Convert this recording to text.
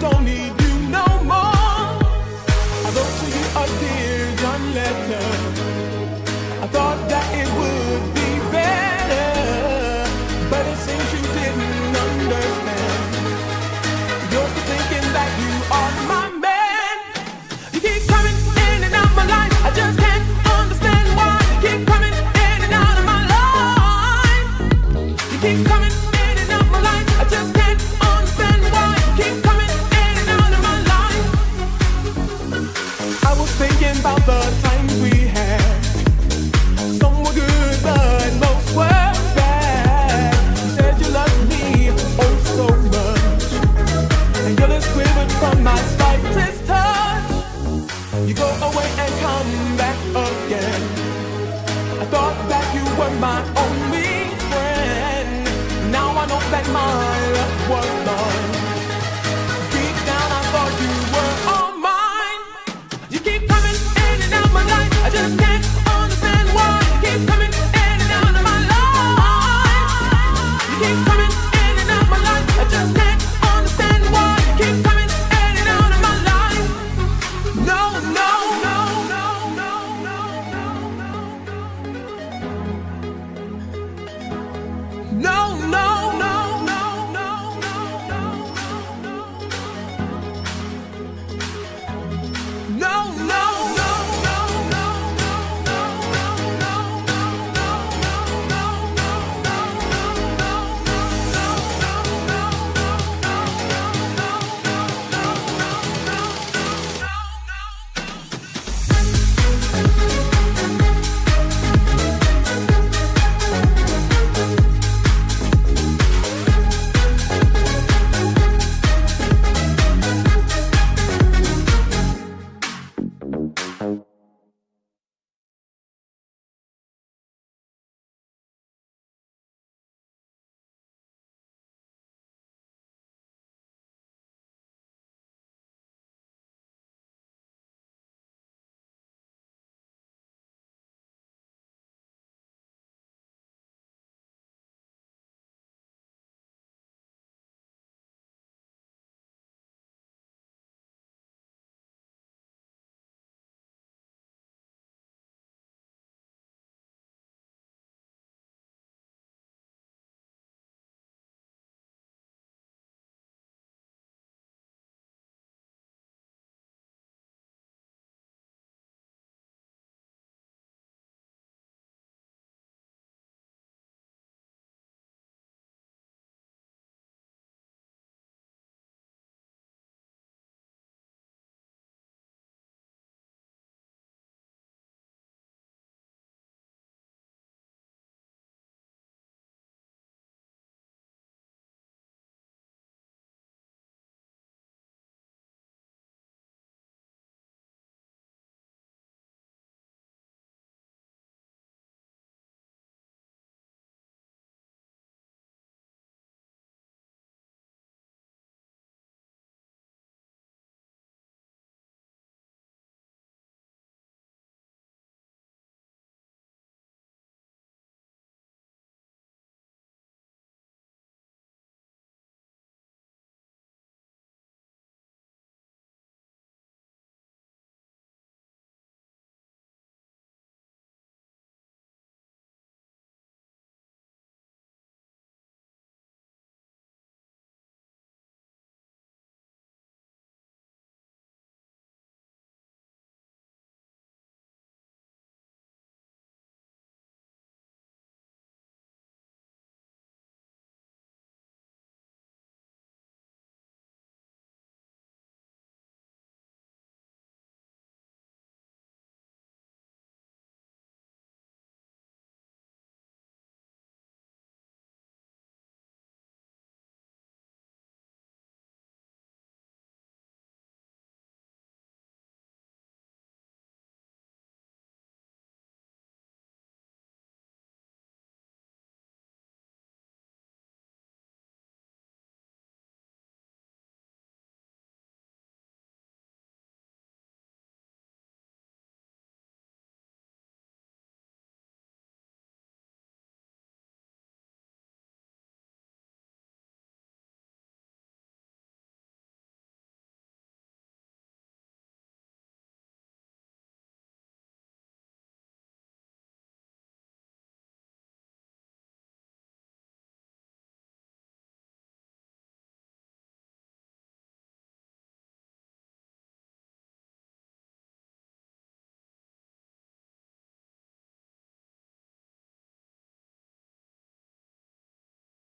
don't need you. You go away and come back